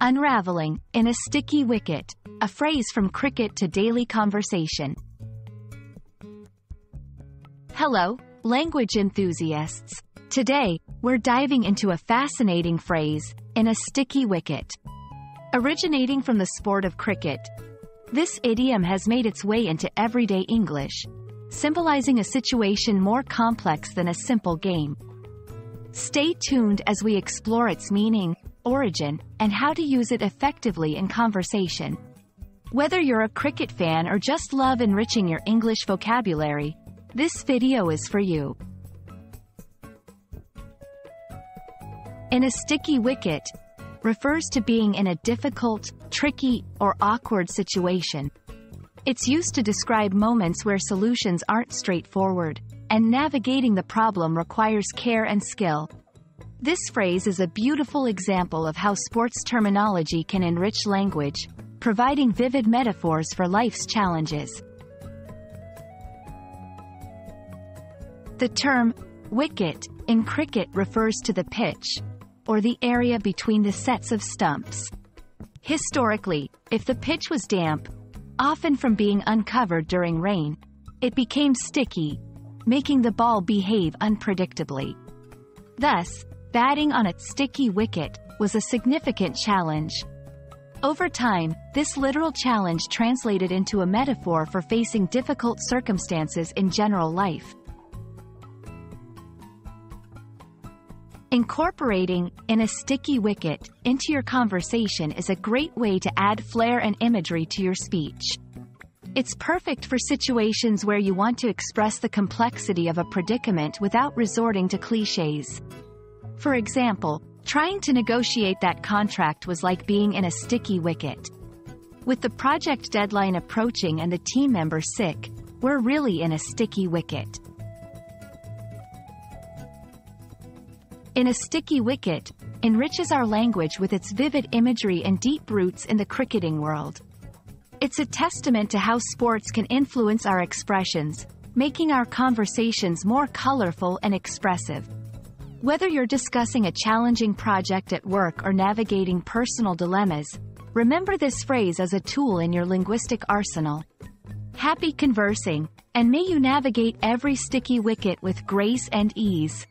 Unraveling, in a sticky wicket, a phrase from cricket to daily conversation. Hello, language enthusiasts. Today, we're diving into a fascinating phrase, in a sticky wicket. Originating from the sport of cricket, this idiom has made its way into everyday English, symbolizing a situation more complex than a simple game. Stay tuned as we explore its meaning, origin, and how to use it effectively in conversation. Whether you're a cricket fan or just love enriching your English vocabulary, this video is for you. In a sticky wicket refers to being in a difficult, tricky, or awkward situation. It's used to describe moments where solutions aren't straightforward, and navigating the problem requires care and skill. This phrase is a beautiful example of how sports terminology can enrich language, providing vivid metaphors for life's challenges. The term wicket in cricket refers to the pitch, or the area between the sets of stumps. Historically, if the pitch was damp, often from being uncovered during rain, it became sticky, making the ball behave unpredictably. Thus, batting on its sticky wicket was a significant challenge. Over time, this literal challenge translated into a metaphor for facing difficult circumstances in general life. Incorporating in a sticky wicket into your conversation is a great way to add flair and imagery to your speech. It's perfect for situations where you want to express the complexity of a predicament without resorting to cliches. For example, trying to negotiate that contract was like being in a sticky wicket. With the project deadline approaching and the team member sick, we're really in a sticky wicket. In a sticky wicket, enriches our language with its vivid imagery and deep roots in the cricketing world. It's a testament to how sports can influence our expressions, making our conversations more colorful and expressive. Whether you're discussing a challenging project at work or navigating personal dilemmas, remember this phrase as a tool in your linguistic arsenal. Happy conversing, and may you navigate every sticky wicket with grace and ease.